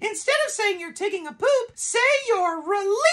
instead of saying you're taking a poop, say you're relieved